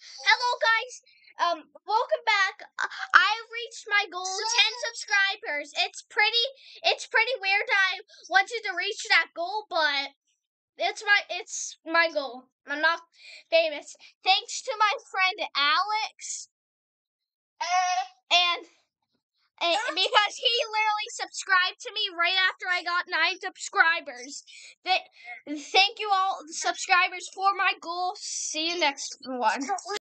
Hello, guys. Um, welcome back. I reached my goal, ten subscribers. It's pretty. It's pretty weird. I wanted to reach that goal, but it's my it's my goal. I'm not famous. Thanks to my friend Alex, Eh, because he literally subscribed to me right after I got nine subscribers. Th- thank you all, subscribers, for my goal. See you next one.